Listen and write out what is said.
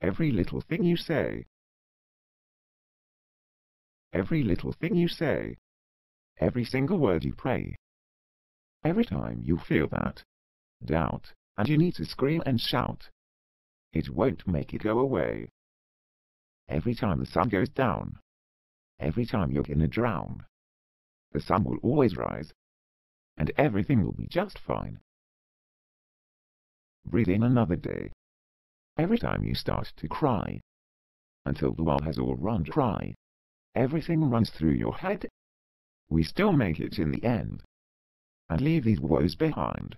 Every little thing you say. Every little thing you say. Every single word you pray. Every time you feel that doubt, and you need to scream and shout, it won't make it go away. Every time the sun goes down, every time you're gonna drown, the sun will always rise, and everything will be just fine. Breathe in another day. Every time you start to cry, until the well has all run dry, everything runs through your head. We still make it in the end, and leave these woes behind.